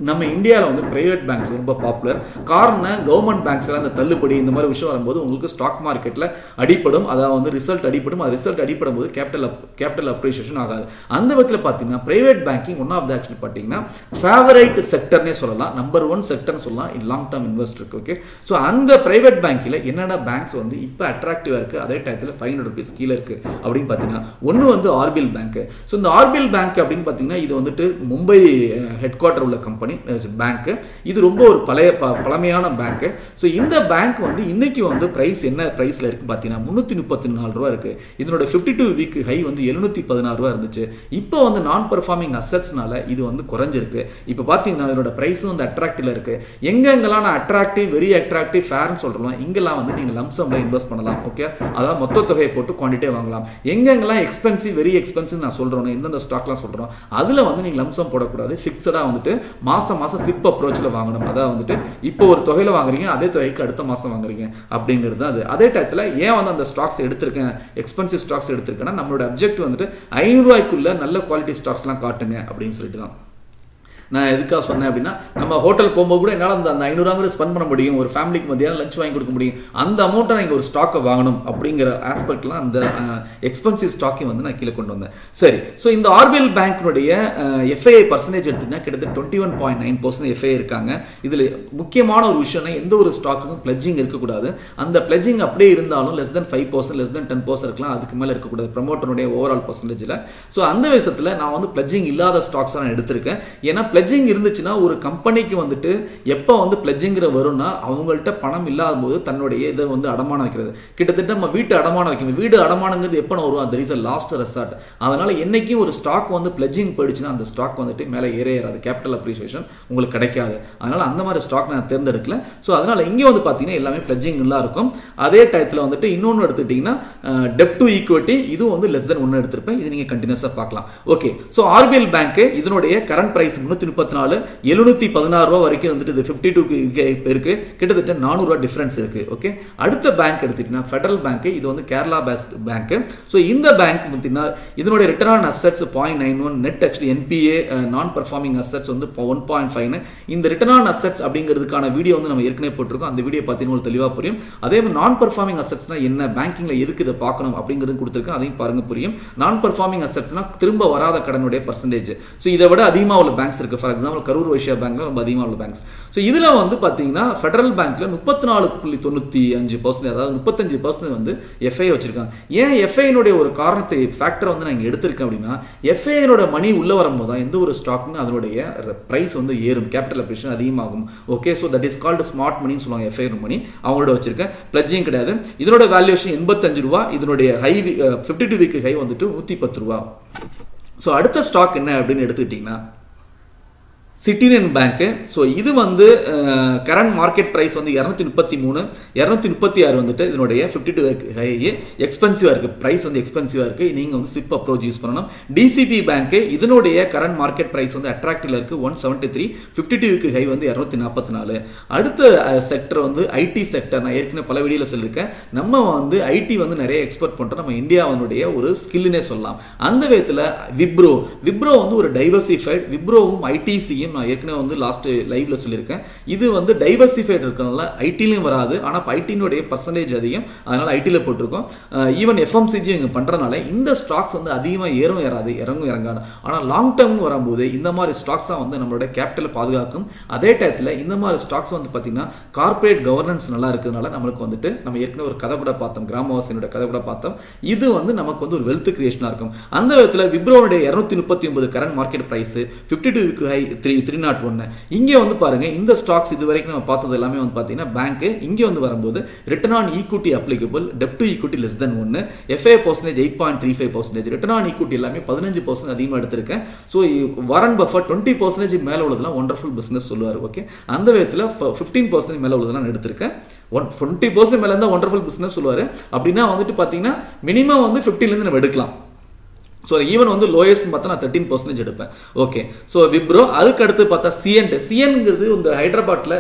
நம்ம இந்தியாவில் வந்து பிரைவேட் பேங்க்ஸ் ரொம்ப பாப்புலர் காரணம் கவர்மெண்ட் பேங்க்ஸில் அந்த இந்த தள்ளுபடி இந்த மாதிரி விஷயம் வரும்போது உங்களுக்கு ஸ்டாக் மார்க்கெட்டில் அடிப்படும் அதாவது வந்து ரிசல்ட் அடிப்படும் அது ரிசல்ட் அடிப்படும் போது கேபிட்டல் கேபிட்டல் அப்ரிஷியேஷன் ஆகாது. அந்த விதத்தில் பார்த்தீங்கன்னா private banking one of the actually பார்த்தீங்கன்னா ஃபேவரைட் செக்டர்னே சொல்லலாம். நம்பர் ஒன் செக்டர்னு சொல்லலாம். இன் லாங் டேர்ம் இன்வெஸ்டருக்கு ஓகே ஸோ அந்த பிரைவேட் பேங்க்கில் என்னென்ன பேங்க்ஸ் வந்து இப்போ அட்ராக்டிவாக இருக்குது அதே டயத்தில் ஃபைவ் ஹண்ட்ரட் ருபீஸ் கீழே இருக்குது அப்படின்னு பார்த்தீங்கன்னா ஒன்று வந்து ஆர்பிஎல் பேங்க் ஸோ இந்த ஆர்பிஎல் பேங்க் அப்படின்னு பார்த்தீங்கன்னா இது வந்துட்டு மும்பை eh, ஹெட் குவார்ட்டர் உள்ள கம்பெனி பேங்க்கு இது ரொம்ப ஒரு பழைய ப பழமையான பேங்க்கு ஸோ இந்த பேங்க் வந்து இன்னைக்கு வந்து ப்ரைஸ் என்ன ப்ரைஸில் இருக்குது பார்த்தீங்கன்னா முந்நூற்றி முப்பத்தி நாலு ரூபா இருக்குது இதனோட ஃபிஃப்டி டூ வீக் ஹை வந்து எழுநூற்றி பதினாறு ரூபா இருந்துச்சு. இப்போ வந்து நான் பர்ஃபார்மிங் அசட்ஸ்னால இது வந்து குறைஞ்சிருக்கு. இப்போ பார்த்தீங்கன்னா இதனோட ப்ரைஸும் வந்து அட்ராக்டிவ்ல இருக்குது எங்கெங்கெல்லாம் நான் அட்ராக்டிவ் வெரி அட்ராக்டிவ் ஃபேர்னு சொல்கிறோம் இங்கெல்லாம் வந்து நீங்கள் லம்சம்ல இன்வெஸ்ட் பண்ணலாம் ஓகே அதாவது மொத்த தொகையை போட்டு குவான்டிட்டே வாங்கலாம். எங்கெங்கெல்லாம் எக்ஸ்பென்சிவ் வெரி எக்ஸ்பென்சிவ் நான் சொல்கிறோம் எந்தெந்த ஸ்டாக்லாம் சொல்கிறோம் அதில் வந்து நீங்கள் லம்சம் போடக்கூடாது. ஃபிக்ஸடாக வந்துட்டு மாதம் மாதம் சிப் அப்ரோச்சில் வாங்கணும். அதான் வந்துட்டு இப்போ ஒரு தொகையில் வாங்குறீங்க அதே தொகைக்கு அடுத்த மாதம் வாங்குறீங்க. அப்படிங்கிறது தான் அது. அதே டயத்தில் ஏன் வந்து அந்த ஸ்டாக்ஸ் எடுத்திருக்கேன்? எக்ஸ்பென்சிவ் ஸ்டாக்ஸ் எடுத்திருக்கேன்னா நம்மளோட அப்ஜெக்ட் வந்துட்டு ஐநூறுரூவாய்க்குள்ள நல்ல குவாலிட்டி ஸ்டாக்ஸ்லாம் காட்டுங்க அப்படின்னு சொல்லிட்டு தான். நான் எதுக்காக சொன்னேன் அப்படின்னா நம்ம ஹோட்டல் போகும்போது கூட என்னால் அந்த அந்த ஐநூறுவாங்கிற ஸ்பெண்ட் பண்ண முடியும். ஒரு ஃபேமிலிக்கு மத்தியானம் லஞ்ச் வாங்கி கொடுக்க முடியும். அந்த அமௌண்ட்டை நீங்கள் ஒரு ஸ்டாக்கை வாங்கணும் அப்படிங்கிற ஆஸ்பெக்ட்லாம் அந்த எக்ஸ்பென்சிவ் ஸ்டாக்கையும் வந்து நான் கீழே கொண்டு வந்தேன். சரி. ஸோ இந்த ஆர்பிஎல் பேங்கினுடைய எஃப்ஐஐ பர்சன்டேஜ் எடுத்தீங்கன்னா கிட்டத்தட்ட twenty one point nine percent FI இருக்காங்க. இதில் முக்கியமான ஒரு விஷயம்னா எந்த ஒரு ஸ்டாக்குக்கும் பிளஜிங் இருக்கக்கூடாது. அந்த பிளஜிங் அப்படியே இருந்தாலும் less than five percent less than ten percent இருக்கலாம். அதுக்கு மேலே இருக்கக்கூடாது. ப்ரமோட்டருடைய ஓவரால் பர்சன்டேஜில் ஸோ அந்த விஷயத்தில் நான் வந்து பிளஜிங் இல்லாத ஸ்டாக்ஸ் நான் எடுத்திருக்கேன். ஏன்னா பிளஜிங் இருந்துச்சுன்னா ஒரு கம்பெனிக்கு வந்துட்டு எப்போ வந்து பிளஜிங்கிற வரும்னா அவங்கள்ட்ட பணம் இல்லாத போது தன்னுடைய இதை வந்து அடமானம் வைக்கிறது. கிட்டத்தட்ட நம்ம வீட்டு அடமானம் வைக்கணும் வீடு அடமானங்கிறது எப்போ வரும் அந்த ரீசன் லாஸ்ட் ரெசார்ட் அதனால என்னைக்கும் ஒரு ஸ்டாக் வந்து பிளஜிங் போயிடுச்சுன்னா அந்த ஸ்டாக் வந்துட்டு மேலே ஏறையாது கேபிட்டல் அப்ரிசியேஷன் உங்களுக்கு கிடைக்காது. அதனால அந்த மாதிரி ஸ்டாக் நான் தேர்ந்தெடுக்கல. ஸோ அதனால இங்கே வந்து பார்த்தீங்கன்னா எல்லாமே பிளட்ஜிங் நல்லா இருக்கும். அதே டயத்தில் வந்துட்டு இன்னொன்று எடுத்துக்கிட்டிங்கன்னா டெப் டு ஈக்குவிட்டி இதுவும் வந்து லெஸ் தென் ஒன்று எடுத்திருப்பேன். இது நீங்கள் கண்டினியூஸாக பார்க்கலாம். ஓகே ஸோ ஆர்பிஎல் பேங்க் இதனுடைய கரண்ட் ப்ரைஸ் முந்நூற்றி முப்பத்தி நாலு எழுநூற்றி பதினாறு ரூபா வரைக்கும் வந்துட்டு இது ஃபிஃப்டி டூக்கு இருக்குது கிட்டத்தட்ட நானூறுரூவா டிஃப்ரென்ஸ் இருக்குது ஓகே அடுத்த பேங்க் எடுத்துக்கிட்டிங்கன்னா ஃபெடரல் பேங்க்கு இது வந்து கேரளா பேஸ் பேங்க்கு ஸோ இந்த பேங்க் பார்த்தீங்கன்னா இதனுடைய return on assets point nine one net actually NPA non performing assets வந்து ஒன் பாயிண்ட் ஃபைவ்னு இந்த ரிட்டர்ன் ஆன் அசட்ஸ் அப்படிங்கிறதுக்கான வீடியோ வந்து நம்ம ஏற்கனவே போட்டிருக்கோம். அந்த வீடியோ பார்த்தீங்கன்னா உங்களுக்கு தெளிவாக புரியும். அதே மாதிரி நான் பர்ஃபார்மிங் அசட்ஸ்னா என்ன பேங்கிங்கில் எதுக்கு இதை பார்க்கணும் அப்படிங்கிறது கொடுத்துருக்கேன். அதையும் பாருங்க புரியும். நான் பர்ஃபார்மிங் அசட்ஸ்னா திரும்ப வராத கடனுடைய பர்சன்டேஜ் ஸோ இதை விட அதிகமாக உள்ள பேங்க்ஸ் இருக்குது ஃபார் எக்ஸாம்பிள் கரூர் வைஷ்யா பேங்க்ல ரொம்ப அதிகமாக உள்ள பேங்க்ஸ் ஸோ இதில் வந்து பார்த்தீங்கன்னா ஃபெடரல் பேங்க்ல முப்பத்தி நாலு புள்ளி தொண்ணூற்றி அஞ்சு பர்சன்ட் அதாவது முப்பத்தஞ்சு பர்சன்ட் வந்து எஃப்ஐ வச்சிருக்காங்க. ஏன் எஃப்ஐனுடைய ஒரு காரணத்தை ஃபேக்டரை வந்து நான் இங்கே எடுத்திருக்கேன் அப்படின்னா எஃப்ஐனோட மணி உள்ளே வரும்போது தான் எந்த ஒரு ஸ்டாக்னு அதனுடைய ப்ரைஸ் வந்து ஏறும். கேபிட்டல் அப்ரேஷன் அதிகமாகும். Okay so that is called smart மணின்னு சொல்லுவாங்க எஃப்ஐ மணி அவங்களோட வச்சிருக்கேன். பிளட்ஜிங் கிடையாது. இதனோட வேல்யூஷன் எண்பத்தஞ்சு ரூபா இதனுடைய high fifty two week high வந்துட்டு நூற்றி பத்து ரூபா. ஸோ அடுத்த ஸ்டாக் என்ன அப்படின்னு எடுத்துக்கிட்டிங்கன்னா சிட்டினியன் பேங்க்கு ஸோ இது வந்து கரண்ட் மார்க்கெட் ப்ரைஸ் வந்து இரநூத்தி முப்பத்தி மூணு இரநூத்தி முப்பத்தி ஆறு வந்துட்டு இதனுடைய ஃபிஃப்டி டூ ஹை எக்ஸ்பென்சிவாக இருக்குது ப்ரைஸ் வந்து எக்ஸ்பென்சிவாக இருக்குது நீங்கள் வந்து ஸ்லிப் அப்ரோச் யூஸ் பண்ணணும். டிசிபி பேங்க்கு இதனுடைய கரண்ட் மார்க்கெட் ப்ரைஸ் வந்து அட்ராக்டில் இருக்குது ஒன் செவன்ட்டி த்ரீ ஃபிஃப்டி டூக்கு ஹை வந்து இரநூத்தி நாற்பத்தி நாலு. அடுத்த uh, செக்டர் வந்து ஐடி செக்டர் நான் ஏற்கனவே பல வீடியோவில் சொல்லியிருக்கேன். நம்ம வந்து ஐடி வந்து நிறைய எக்ஸ்போர்ட் பண்ணுறோம் நம்ம இந்தியாவினுடைய ஒரு ஸ்கில்னே சொல்லலாம். அந்த விதத்தில் விப்ரோ விப்ரோ வந்து ஒரு டைவர்சிஃபைட் விப்ரோவும் ஐடிசியும் நான் ஏற்கனவே வந்து லாஸ்ட் லைவ்ல சொல்லியிருக்கேன். இது வந்து டைவர்சிஃபைட் இருக்கனால ஐடிலையும் வராது. ஆனால் ஐடினுடைய பர்சன்டேஜ் அதிகம். அதனால ஐடியில் போட்டிருக்கோம். ஈவன் எஃப்எம்சிஜி இங்கே பண்ணுறதுனால இந்த ஸ்டாக்ஸ் வந்து அதிகமாக ஏறும் ஏறாது இறங்கும் இறங்காது. ஆனால் லாங் டேர்ம் வரும்போது இந்த மாதிரி ஸ்டாக்ஸ் தான் வந்து நம்மளோட கேபிட்டலை பாதுகாக்கும். அதே டயத்தில் இந்த மாதிரி ஸ்டாக்ஸ் வந்து பார்த்தீங்கன்னா கார்பரேட் கவர்னன்ஸ் நல்லா இருக்கிறதுனால நம்மளுக்கு வந்துட்டு நம்ம ஏற்கனவே ஒரு கதை கூட பார்த்தோம். கிராமவாசியனோட கதை கூட பார்த்தோம். இது வந்து நமக்கு வந்து ஒரு வெல்த் கிரியேஷனாக இருக்கும். அந்த விதத்தில் விப்ரோனுடைய இரநூத்தி முப்பத்தி ஒன்பது கரண்ட் மார்க்கெட் ப்ரைஸ் ஃபிஃப்டி டூக்கு ஹை த்ரீ த்ரீ நாட் ஒன்று இங்கே வந்து பாருங்க இந்த ஸ்டாக்ஸ் இது வரைக்கும் நம்ம பார்த்தது எல்லாமே வந்து பார்த்தீங்கன்னா பேங்க்கு இங்கே வந்து வரும்போது return on equity applicable debt to equity less than ஒன்று FI percentage eight point three five percentage return on equity எல்லாமே பதினஞ்சு பர்சன்ட் அதிகமாக எடுத்திருக்கேன். ஸோ வரன் பஃபர் டுவெண்ட்டி பர்சன்டேஜ் மேலே உள்ளதெல்லாம் ஒண்டர்ஃபுல் பிஸ்னஸ் சொல்லுவார் ஓகே அந்த விதத்தில் ஃபிஃப்டீன் பர்சன்டேஜ் மேலே உள்ளதெல்லாம் நான் எடுத்திருக்கேன். ஒன் டுவெண்ட்டி பர்சன்ட் மேலே இருந்தால் ஒண்டர்ஃபுல் பிஸ்னஸ் சொல்லுவார். அப்படின்னா வந்துட்டு பார்த்தீங்கன்னா மினிமம் வந்து ஃபிஃப்டிலேருந்து நம்ம எடுக்கலாம். ஸோ ஈவன் வந்து லோயஸ்ட் பார்த்தா நான் தேர்ட்டின் பர்சன்டேஜ் எடுப்பேன். ஓகே ஸோ விப்ரோ அதுக்கு அடுத்து பார்த்தா சிஎன்ட் சிஎன்ங்கிறது இந்த ஹைதராபாத்தில்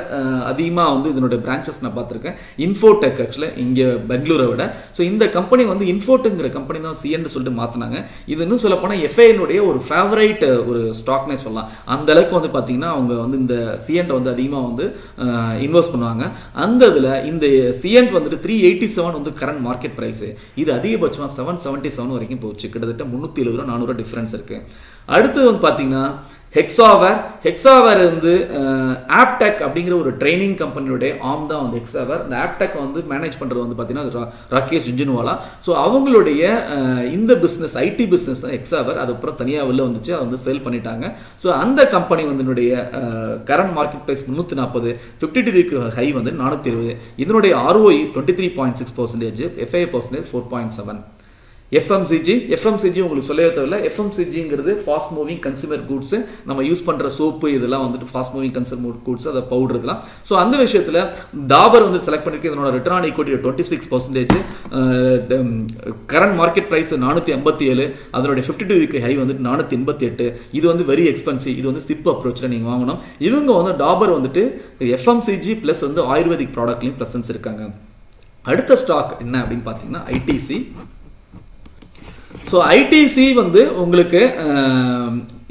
அதிகமாக வந்து இதனுடைய பிரான்ச்சஸ் நான் பார்த்துருக்கேன். இன்ஃபோடெக் ஆக்சுவலாக இங்கே பெங்களூரை விட. ஸோ இந்த கம்பெனி வந்து இன்ஃபோட்டுங்கிற கம்பெனி தான் சிஎன் சொல்லிட்டு மாற்றினாங்க இது இன்னும் சொல்லப்போனால் எஃப்ஐனுடைய ஒரு ஃபேவரைட் ஒரு ஸ்டாக்னே சொல்லலாம். அந்த அளவுக்கு வந்து பார்த்தீங்கன்னா அவங்க வந்து இந்த சிஎன்ட்டை வந்து அதிகமாக வந்து இன்வெஸ்ட் பண்ணுவாங்க. அந்த இதில் இந்த சிஎன்ட் வந்துட்டு த்ரீ எயிட்டி செவன் வந்து கரண்ட் மார்க்கெட் ப்ரைஸு இது அதிகபட்சமாக செவன் செவன்ட்டி செவன் வரைக்கும் போச்சு. கிட்டத்தட்ட முந்நூற்றி எழுபது ரூபா நானூறு டிஃப்ரென்ஸ் இருக்கு. அடுத்தது வந்து பார்த்தீங்கன்னா ஹெக்ஸாவர் ஹெக்ஸாவர் வந்து ஆப்டெக் அப்படிங்கிற ஒரு ட்ரைனிங் கம்பெனியோடைய ஆம் தான் வந்து ஹெக்ஸாவர் இந்த ஆப்டெக் வந்து மேனேஜ் பண்ணுறது வந்து பார்த்தீங்கன்னா ராகேஷ் ஜுஞ்சுனுவாலா ஸோ அவங்களுடைய இந்த பிஸ்னஸ் ஐடி பிஸ்னஸ் தான் ஹெக்ஸாவர் அதுக்கப்புறம் தனியாக வெளில வந்துச்சு அதை வந்து சேல் பண்ணிட்டாங்க. ஸோ அந்த கம்பெனி வந்து என்னுடைய கரண்ட் மார்க்கெட் ப்ரைஸ் முந்நூற்றி நாற்பது ஃபிஃப்டி டூ ஹை வந்து நானூற்றி இருபது. இதனுடைய ROE twenty three point six percentage FI percentage four point seven FMCG FMCG உங்களுக்கு சொல்லவே தேவையில்ல. எஃப்எம்சிஜிங்கிறது ஃபாஸ்ட் மூவிங் கன்சூமர் கூட்ஸு நம்ம யூஸ் பண்ணுற சோப்பு இதெல்லாம் வந்துட்டு ஃபாஸ்ட் மூவிங் கன்சூமர் கூட்ஸ் அதை பவுடர் இதெல்லாம். ஸோ அந்த விஷயத்தில் டாபர் வந்து செலக்ட் பண்ணிருக்கு. இதனோட return on equity twenty six percentage current market price நானூற்றி ஐம்பத்தி ஏழு அதனுடைய ஃபிஃப்டி டூ வீக் ஹை வந்துட்டு நானூற்றி எண்பத்தி எட்டு. இது வந்து வெரி எக்ஸ்பென்சிவ் இது வந்து சிப் அப்ரோச்சில் நீங்கள் வாங்கணும். இவங்க வந்து டாபர் வந்துட்டு எஃப்எம்சிஜி ப்ளஸ் வந்து ஆயுர்வேதிக் ப்ராடக்ட்லையும் ப்ரெசன்ஸ் இருக்காங்க. அடுத்த ஸ்டாக் என்ன அப்படின்னு பார்த்தீங்கன்னா ஐடிசி ஸோ ஐடிசி வந்து உங்களுக்கு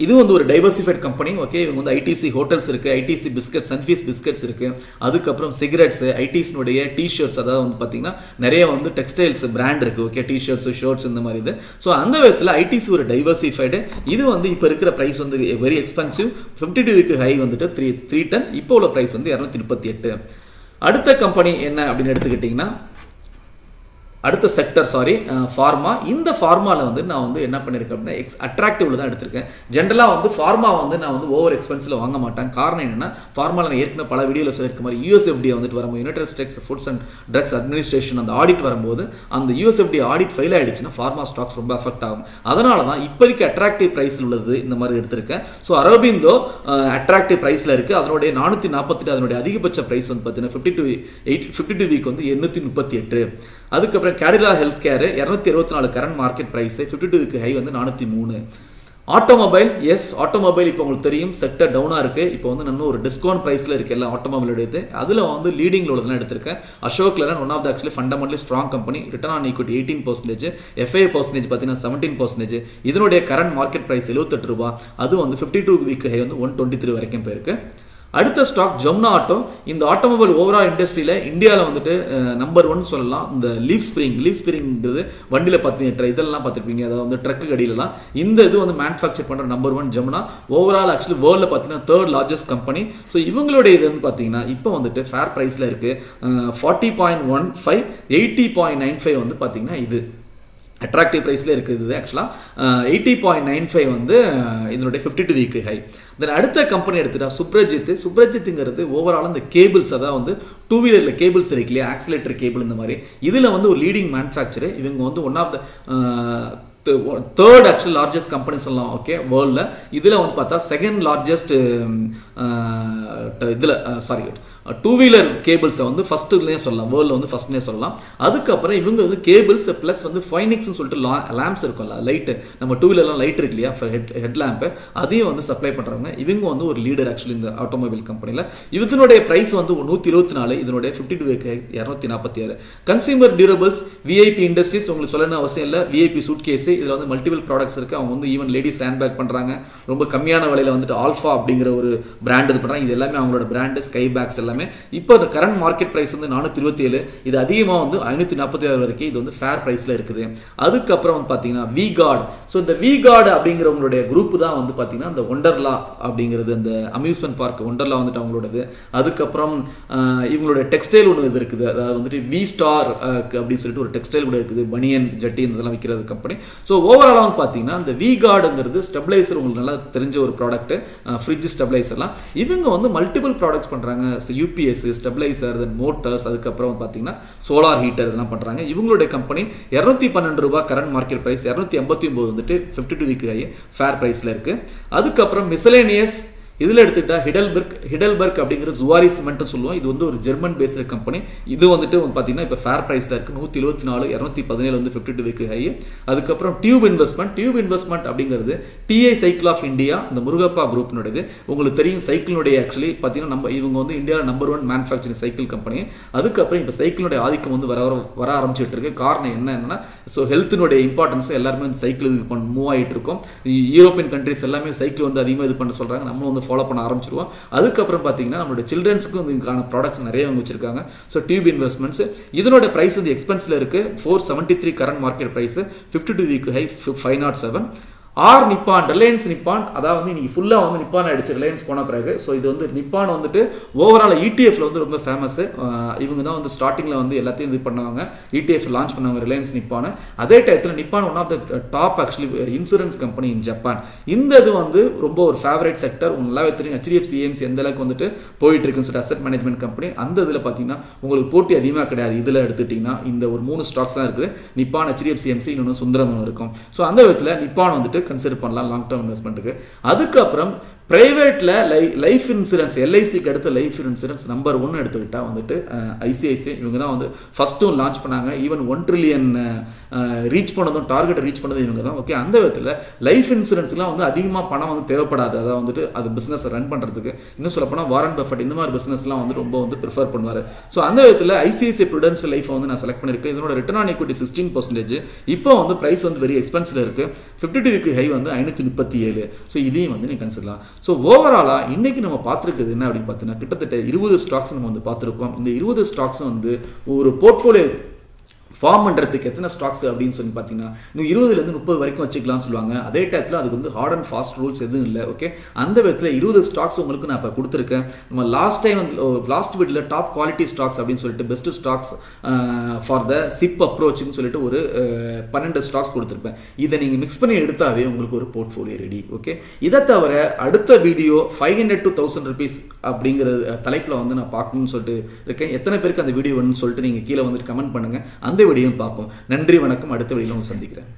இது வந்து ஒரு டைவர்சிஃபைட் கம்பெனி ஓகே இவங்க வந்து ஐடிசி ஹோட்டல்ஸ் இருக்குது ஐடிசி பிஸ்கட் சன்ஃபீஸ் பிஸ்கட்ஸ் இருக்குது அதுக்கப்புறம் சிகரெட்ஸு ஐடிஸ்னுடைய டிஷர்ட்ஸ் அதாவது வந்து பார்த்தீங்கன்னா நிறைய வந்து டெக்ஸ்டைல்ஸ் பிராண்ட் இருக்குது ஓகே டிஷர்ட்ஸ் ஷர்ட்ஸ் இந்த மாதிரி இது. ஸோ அந்த விதத்தில் ஐடிசி ஒரு டைவர்சிஃபைடு இது வந்து இப்போ இருக்கிற ப்ரைஸ் வந்து வெரி எக்ஸ்பென்சிவ் ஃபிஃப்டி டூக்கு ஹை வந்துட்டு த்ரீ த்ரீ டன் இப்போ உள்ள ப்ரைஸ் வந்து இரநூத்தி முப்பத்தி எட்டு. அடுத்த கம்பெனி என்ன அப்படின்னு எடுத்துக்கிட்டிங்கன்னா அடுத்த செக்டர் சாரி ஃபார்மா இந்த ஃபார்மாவில் வந்து நான் வந்து என்ன பண்ணியிருக்கேன் அப்படின்னா எக்ஸ் அட்ராக்டிவ்ல தான் எடுத்திருக்கேன். ஜென்ரலாக வந்து ஃபார்மா வந்து நான் வந்து ஓவர் எக்ஸ்பென்சில் வாங்க மாட்டேன். காரணம் என்னென்னா ஃபார்மாவில் நான் ஏற்கனவே பல வீடியோவில் சொல்லியிருக்க மாதிரி யூஎஸ்எஃப்டி வந்துட்டு வரும்போது United States foods and drugs administration அந்த ஆடிட் வரும்போது அந்த யூஎஸ்எஃப்டி ஆடிட் ஃபெயில் ஆகிடுச்சுன்னா ஃபார்மா ஸ்டாக்ஸ் ரொம்ப அஃபெக்ட் ஆகும். அதனால தான் இப்போதைக்கு அட்ராக்டிவ் ப்ரைஸில் உள்ளது இந்த மாதிரி எடுத்திருக்கேன். ஸோ அரபிந்தோ அட்ராக்டிவ் ப்ரைஸில் இருக்குது அதனுடைய நானூற்றி நாற்பத்தெட்டு அதனுடைய அதிகபட்ச ப்ரைஸ் வந்து பார்த்தீங்கன்னா fifty two eight fifty two week வந்து எண்ணூற்றி முப்பத்தி எட்டு. அதுக்கப்புறம் கேடிலா ஹெல்த் கேர் இரநூத்தி இருபத்தி நாலு கரண்ட் மார்க்கெட் ப்ரைஸு ஃபிஃப்டி டூக்கு ஹை வந்து நானூற்றி மூணு. ஆட்டோமொபைல் எஸ் ஆட்டோமொபைல் இப்போ உங்களுக்கு தெரியும் செக்டர் டவுனாக இருக்குது இப்போ வந்து இன்னும் ஒரு டிஸ்கவுண்ட் ப்ரைஸில் இருக்குது எல்லாம் ஆட்டோமொபைலுடையது அதில் வந்து லீடிங்கில் உள்ளதெல்லாம் எடுத்திருக்கேன். Ashok Leyland one of the actually fundamentally strong company return on equity eighteen percentage FI percentage பார்த்தீங்கன்னா செவன்டீன் பர்சன்டேஜ் இதனுடைய கரண்ட் மார்க்கெட் ப்ரைஸ் எழுபத்தெட்டு ரூபா அது வந்து ஃபிஃப்டி டூ வீக் ஹை வந்து ஒன் டுவெண்ட்டி த்ரீ வரைக்கும் போயிருக்கு. அடுத்த ஸ்டாக் ஜம்னா ஆட்டோ. இந்த ஆட்டோமொபைல் ஓவரால் இண்டஸ்ட்ரியில் இந்தியாவில் வந்துட்டு நம்பர் ஒன் சொல்லலாம். இந்த லீவ் ஸ்ப்ரிங் லீவ் ஸ்ப்ரிங்கிறது வண்டியில் பார்த்துப்பீங்க இதெல்லாம் பார்த்துருப்பீங்க. அதாவது வந்து ட்ரக்கு கடியிலலாம். இந்த இது வந்து மேனுஃபேக்சர் பண்ணுற number one Jamna. Overall actually வேர்ல்டில் பார்த்தீங்கன்னா தேர்ட் லார்ஜஸ்ட் கம்பெனி ஸோ இவங்களுடைய இது வந்து பார்த்தீங்கன்னா இப்போ வந்துட்டு ஃபேர் ப்ரைஸில் இருக்குது forty point one five eighty point nine five வந்து பார்த்தீங்கன்னா இது. அட்ராக்டிவ் ப்ரைஸில் இருக்குது இது ஆக்சுவலாக எயிட்டி பாயிண்ட் நைன் ஃபைவ் வந்து இதனுடைய fifty two week high then அடுத்த கம்பெனி எடுத்துட்டா சுப்ரஜித் சுப்ரஜித்துங்கிறது ஓவரால் இந்த கேபிள்ஸ் அதாவது வந்து டூ வீலரில் கேபிள்ஸ் இருக்கு இல்லையா? ஆக்சிலேட்டர் கேபிள் இந்த மாதிரி. இதில் வந்து ஒரு லீடிங் மேனுஃபேக்சர் இவங்க வந்து one of the third actual largest company சொல்லலாம். ஓகே வேர்ல்டில் இதில் வந்து பார்த்தா செகண்ட் லார்ஜஸ்ட் இதில் சாரி டூ வீலர் கேபிள்ஸை வந்து ஃபஸ்ட்டுலேயே சொல்லலாம் வேர்ல்டில் வந்து ஃபஸ்ட்லேயே சொல்லலாம். அதுக்கப்புறம் இவங்க வந்து கேபிள்ஸ் ப்ளஸ் வந்து ஃபைனிக்ஸ்னு சொல்லிட்டு லா லேம்ப்ஸ் இருக்கும்ல லைட்டு நம்ம டூ வீலர்லாம் லைட் இருக்கு இல்லையா ஹெட் ஹெட் லேம்பு அதையும் வந்து சப்ளை பண்ணுறாங்க இவங்க வந்து ஒரு லீடர் ஆக்சுவலி இந்த ஆட்டோமொபைல் கம்பெனியில் இதனுடைய ப்ரைஸ் வந்து நூற்றி இருபத்தி நாலு இதனுடைய ஃபிஃப்டி டூ இரநூத்தி நாற்பத்தி ஆறு. கன்சியூமர் டியூரபிள்ஸ் விஐபி இண்டஸ்ட்ரீஸ் உங்களுக்கு சொல்லணும் அவசியம் இல்லை. விஐபி சூட் கேஸு இதில் வந்து மல்டிபிள் ப்ராடக்ட்ஸ் இருக்குது அவங்க வந்து ஈவன் லேடிஸ் ஹேண்ட் பேக் பண்ணுறாங்க ரொம்ப கம்மியான விலையில் வந்துட்டு ஆல்ஃபா அப்படிங்கிற ஒரு பிராண்ட் இது பண்ணுறாங்க இது எல்லாமே அவங்களோட பிராண்டு ஸ்கை பேக்ஸ் எல்லாமே. இப்போ இந்த கரண்ட் மார்க்கெட் ப்ரைஸ் வந்து நானூற்றி இருபத்தி ஏழு. இது அதிகமாக வந்து ஐநூற்றி நாற்பத்தி ஆறு வரைக்கும் இது வந்து ஃபேர் ப்ரைஸில் இருக்குது. அதுக்கப்புறம் வந்து பார்த்தீங்கன்னா வி கார்டு ஸோ இந்த வி கார்டு அப்படிங்கிறவங்களுடைய குரூப் தான் வந்து பார்த்தீங்கன்னா இந்த ஒண்டர்லா அப்படிங்கிறது அந்த அம்யூஸ்மெண்ட் பார்க் ஒண்டர்லா வந்துட்டு அவங்களோடது. அதுக்கப்புறம் இவங்களுடைய டெக்ஸ்டைல் ஒன்று இது இருக்குது. அதாவது வந்துட்டு வி ஸ்டார் அப்படின்னு சொல்லிட்டு ஒரு டெக்ஸ்டைல் கூட இருக்குது. பனியன் ஜட்டி இதெல்லாம் விற்கிறது கம்பெனி ஸோ ஓவராலாக வந்து பார்த்தீங்கன்னா இந்த வி கார்டுங்கிறது ஸ்டெபிளைசர் உங்களுக்கு நல்லா தெரிஞ்ச ஒரு ப்ராடக்ட்டு ஃப்ரிட்ஜ் ஸ்டெபிளைசர்லாம் இவங்க வந்து மல்டிபிள் ப்ராடக்ட்ஸ் பண்ணுறாங்க யூபிஎஸ் ஸ்டெபிளைசர் தென் மோட்டர்ஸ் அதுக்கப்புறம் பார்த்தீங்கன்னா சோலார் ஹீட்டர் இதெல்லாம் பண்ணுறாங்க இவங்களுடைய கம்பெனி இரநூத்தி பன்னெண்டு ரூபா கரண்ட் மார்க்கெட் ப்ரைஸ் இரநூத்தி எண்பத்தி ஒம்பது வந்துட்டு ஃபிஃப்டி டூ வீக் ஃபேர் ப்ரைஸில் இருக்குது அதுக்கப்புறம் மிசலேனியஸ் இதில் எடுத்துக்கிட்டால் ஹிடல்பர்க் ஹிடல்பர்க் அப்படிங்கிற ஜுவாரி சிமெண்ட்னு சொல்லுவோம். இது வந்து ஒரு ஜெர்மன் பேஸ்டு கம்பெனி இது வந்துட்டு வந்து பார்த்தீங்கன்னா இப்போ ஃபேர் ப்ரைஸில் இருக்குது நூற்றி இருபத்தி நாலு இரநூத்தி பதினேழு வந்து ஃபிஃப்டி டூ வீக்கு ஹை அதுக்கப்புறம் டியூப் இன்வெஸ்ட்மெண்ட் டியூப் இன்வெஸ்ட்மெண்ட் அப்படிங்கிறது டிஐ சைக்கிள் ஆஃப் இந்தியா இந்த முருகப்பா குரூப்னுடையது உங்களுக்கு தெரியும் சைக்கிளினுடைய ஆக்சுவலி பார்த்தீங்கன்னா நம்ம இவங்க வந்து இந்தியாவில் number one manufacturing cycle company அதுக்கப்புறம் இப்போ சைக்கிளுடைய ஆதிக்கம் வந்து வர வர- வர ஆரம்பிச்சிட்டு இருக்கு. காரணம் என்ன என்னன்னா ஸோ ஹெல்த்தினுடைய இம்பார்ட்டன்ஸ் எல்லாருமே வந்து சைக்கிள் இது பண்ண மூவ் ஆகிட்டு இருக்கோம். யூரோப்பியன் கண்ட்ரிஸ் எல்லாமே சைக்கிள் வந்து அதிகமாக இது பண்ண சொல்கிறாங்க நம்ம வந்து ஃபாலோ பண்ண ஆரம்பிச்சிருவோம். அதுக்கப்புறம் பார்த்தீங்கன்னா நம்மளோட சில்ட்ரன்ஸுக்கும் இதுக்கான ப்ராடக்ட்ஸ் நிறைய அவங்க வச்சிருக்காங்க. ஸோ டியூப் இன்வெஸ்ட்மெண்ட்ஸ் இதனோட ப்ரைஸ் வந்து எக்ஸ்பென்ஸில் இருக்கு. Four seventy three current market price fifty two week high five naught seven R Nippon Reliance Nippon அதாவது இன்னைக்கு ஃபுல்லாக வந்து நிப்பான் ஆகிடுச்சு ரிலையன்ஸ் போன பிறகு ஸோ இது வந்து நிப்பான் வந்துட்டு ஓவரால் இடிஎஃப்ல வந்து ரொம்ப ஃபேமஸ் இவங்க தான் வந்து ஸ்டார்டிங்கில் வந்து எல்லாத்தையும் இது பண்ணுவாங்க இடிஎஃப் லான்ச் பண்ணுவாங்க ரிலையன்ஸ் நிப்பான். அதே டயத்தில் Nippon one of the top actually insurance company in Japan இந்த இது வந்து ரொம்ப ஒரு ஃபேவரட் செக்டர் உங்களுக்கு நல்லாவே தெரியும் ஹெச்டிஎஃப்சி ஏஎம்சி எந்த அளவுக்கு வந்துட்டு போயிட்டு இருக்குன்னு சொல்லிட்டு மேனேஜ்மெண்ட் கம்பெனி அந்த இதில் பார்த்தீங்கன்னா உங்களுக்கு போட்டி அதிகமாக கிடையாது. இதில் எடுத்துட்டிங்கன்னா இந்த ஒரு மூணு ஸ்டாக்ஸ் தான் இருக்குது. நிப்பான் ஹெச்டிஎஃப்சி எம்சி இன்னொன்று சுந்தரமும் இருக்கும். ஸோ அந்த விதத்தில் நிப்பான் வந்துட்டு கன்சிடர் பண்ணலாம் லாங் டேர்ம் இன்வெஸ்ட்மெண்ட்டுக்கு அதுக்கப்புறம் ப்ரைவேட்டில் லை லைஃப் இன்சூரன்ஸ் எல்ஐசிக்கு அடுத்த லைஃப் இன்சூரன்ஸ் நம்பர் ஒன்று எடுத்துக்கிட்டால் வந்துட்டு ஐசிஐசிஐ இவங்க தான் வந்து ஃபஸ்ட்டும் லான்ச் பண்ணாங்க. ஈவன் ஒன் ட்ரில்லியன் ரீச் பண்ணதும் டார்கெட் ரீச் பண்ணதும் இவங்க தான். ஓகே அந்த விதத்தில் லைஃப் இன்சூரன்ஸ்லாம் வந்து அதிகமாக பணம் வந்து தேவைப்படாது. அதாவது வந்துட்டு அது பிஸ்னஸ் ரன் பண்ணுறதுக்கு இன்னும் சொல்லப்போனால் வாரன் பஃபட் இந்த மாதிரி பிஸ்னஸ்லாம் வந்து ரொம்ப வந்து ப்ரிஃபர் பண்ணுவார். ஸோ அந்த விதத்தில் ஐசிஐசிஐ ப்ரூடென்ஸ் லைஃப் வந்து நான் செலக்ட் பண்ணியிருக்கேன் இதனோட return on equity sixteen percentage இப்போ வந்து ப்ரைஸ் வந்து வெரி எக்ஸ்பென்சிவ் இருக்குது ஃபிஃப்டி டூ வீக் ஹை வந்து ஐநூற்றி முப்பத்தி ஏழு. ஸோ இதையும் வந்து நீ கன்சிடலாம் ஸோ ஓவராலாக இன்றைக்கி நம்ம பார்த்துருக்குது என்ன அப்படின்னு பார்த்தீங்கன்னா கிட்டத்தட்ட இருபது ஸ்டாக்ஸ் நம்ம வந்து பார்த்துருக்கோம். இந்த இருபது ஸ்டாக்ஸும் வந்து ஒரு போர்ட்ஃபோலியோ ஃபார்ம் பண்ணுறதுக்கு எத்தனை ஸ்டாக்ஸ் அப்படின்னு சொல்லி பார்த்தீங்கன்னா இன்னும் இருபதுலேருந்து முப்பது வரைக்கும் வச்சுக்கலாம்னு சொல்லுவாங்க. அதே டயத்தில் அதுக்கு வந்து ஹார்ட் அண்ட் ஃபாஸ்ட் ரூல்ஸ் எதுவும் இல்லை ஓகே அந்த விதத்தில் இருபது ஸ்டாக்ஸ் உங்களுக்கு நான் இப்போ கொடுத்துருக்கேன். நம்ம லாஸ்ட் டைம் வந்து லாஸ்ட் வீட்டில் டாப் குவாலிட்டி ஸ்டாக்ஸ் அப்படின்னு சொல்லிட்டு best stocks for the SIP அப்ரோச்சுன்னு சொல்லிட்டு ஒரு பன்னெண்டு ஸ்டாக்ஸ் கொடுத்துருப்பேன். இதை நீங்கள் மிக்ஸ் பண்ணி எடுத்தாவே உங்களுக்கு ஒரு போர்ட்ஃபோலியோ ரெடி ஓகே இதை தவிர அடுத்த video five hundred to thousand rupees அப்படிங்கிற தலைப்பில் வந்து நான் பார்க்கணும்னு சொல்லிட்டு இருக்கேன். எத்தனை பேருக்கு அந்த வீடியோ வேணும்னு சொல்லிட்டு நீங்கள் கீழே வந்துட்டு கமெண்ட் பண்ணுங்கள் அந்த வீடியோவும் பார்ப்போம். நன்றி வணக்கம். அடுத்த வீடியோவில் சந்திக்கிறேன்.